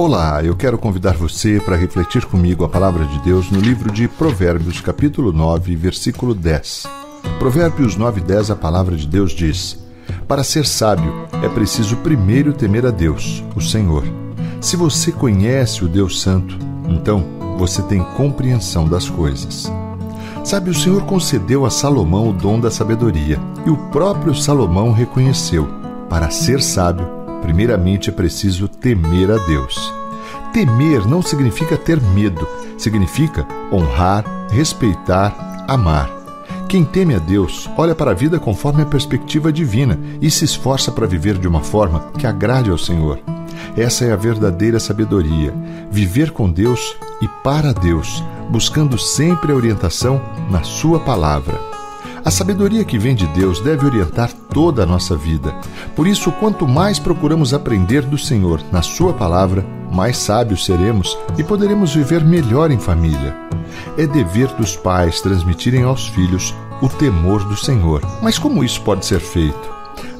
Olá, eu quero convidar você para refletir comigo a palavra de Deus no livro de Provérbios, capítulo 9, versículo 10. Provérbios 9, 10, a palavra de Deus diz: Para ser sábio é preciso primeiro temer a Deus, o Senhor. Se você conhece o Deus Santo, então você tem compreensão das coisas. Sabe, o Senhor concedeu a Salomão o dom da sabedoria, e o próprio Salomão reconheceu: para ser sábio, primeiramente é preciso temer a Deus. Temer não significa ter medo, significa honrar, respeitar, amar. Quem teme a Deus olha para a vida conforme a perspectiva divina e se esforça para viver de uma forma que agrade ao Senhor. Essa é a verdadeira sabedoria: viver com Deus e para Deus, buscando sempre a orientação na Sua palavra. A sabedoria que vem de Deus deve orientar toda a nossa vida. Por isso, quanto mais procuramos aprender do Senhor na Sua palavra, mais sábios seremos e poderemos viver melhor em família. É dever dos pais transmitirem aos filhos o temor do Senhor. Mas como isso pode ser feito?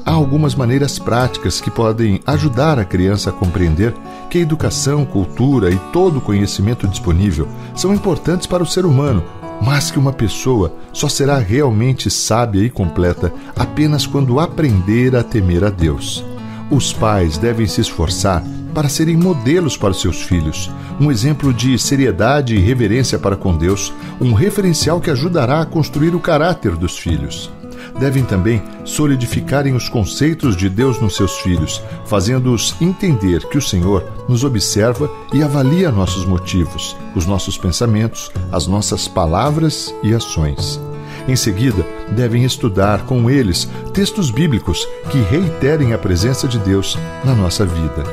há algumas maneiras práticas que podem ajudar a criança a compreender que a educação, cultura e todo o conhecimento disponível são importantes para o ser humano, mas que uma pessoa só será realmente sábia e completa apenas quando aprender a temer a Deus. Os pais devem se esforçar para serem modelos para seus filhos, um exemplo de seriedade e reverência para com Deus, um referencial que ajudará a construir o caráter dos filhos devem também solidificarem os conceitos de Deus nos seus filhos, fazendo-os entender que o Senhor nos observa e avalia nossos motivos, os nossos pensamentos, as nossas palavras e ações. Em seguida, devem estudar com eles textos bíblicos que reiterem a presença de Deus na nossa vida.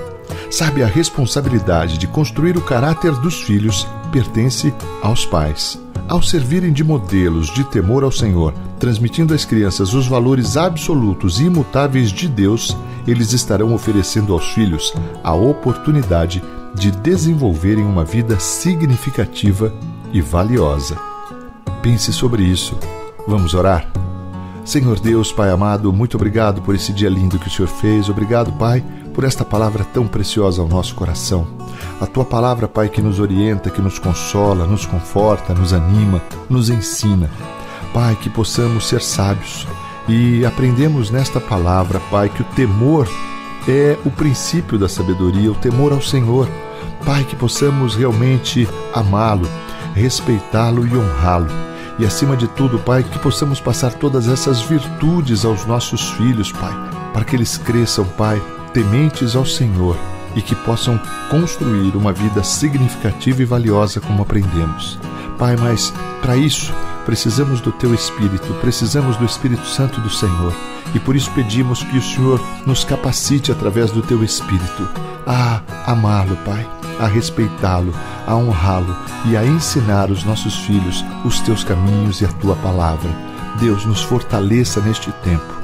Sabe, a responsabilidade de construir o caráter dos filhos pertence aos pais ao servirem de modelos de temor ao Senhor, transmitindo às crianças os valores absolutos e imutáveis de Deus, eles estarão oferecendo aos filhos a oportunidade de desenvolverem uma vida significativa e valiosa. Pense sobre isso. Vamos orar? Senhor Deus, Pai amado, muito obrigado por esse dia lindo que o Senhor fez. Obrigado, Pai, por esta palavra tão preciosa ao nosso coração. A tua palavra, Pai, que nos orienta, que nos consola, nos conforta, nos anima, nos ensina. Pai, que possamos ser sábios e aprendemos nesta palavra, Pai, que o temor é o princípio da sabedoria, o temor ao Senhor. Pai, que possamos realmente amá-lo, respeitá-lo e honrá-lo. E acima de tudo, Pai, que possamos passar todas essas virtudes aos nossos filhos, Pai, para que eles cresçam, Pai, tementes ao Senhor e que possam construir uma vida significativa e valiosa como aprendemos. Pai, mas para isso precisamos do Teu Espírito, precisamos do Espírito Santo do Senhor e por isso pedimos que o Senhor nos capacite através do Teu Espírito a amá-lo, Pai, a respeitá-lo, a honrá-lo e a ensinar os nossos filhos os Teus caminhos e a Tua palavra. Deus nos fortaleça neste tempo.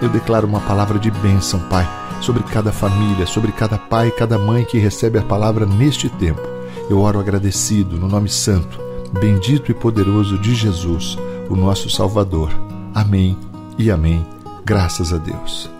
Eu declaro uma palavra de bênção, Pai sobre cada família, sobre cada pai e cada mãe que recebe a palavra neste tempo. Eu oro agradecido no nome santo, bendito e poderoso de Jesus, o nosso Salvador. Amém e amém. Graças a Deus.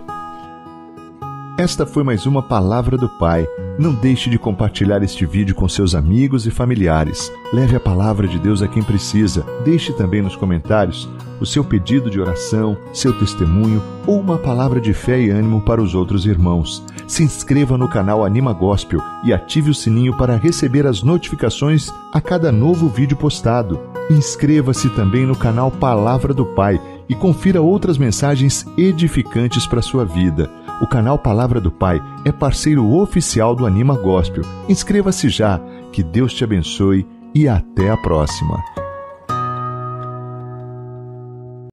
Esta foi mais uma palavra do Pai. Não deixe de compartilhar este vídeo com seus amigos e familiares. Leve a palavra de Deus a quem precisa. Deixe também nos comentários o seu pedido de oração, seu testemunho ou uma palavra de fé e ânimo para os outros irmãos. Se inscreva no canal Anima Gospel e ative o sininho para receber as notificações a cada novo vídeo postado. Inscreva-se também no canal Palavra do Pai e confira outras mensagens edificantes para sua vida. O canal Palavra do Pai é parceiro oficial do Anima Gospel. Inscreva-se já, que Deus te abençoe e até a próxima.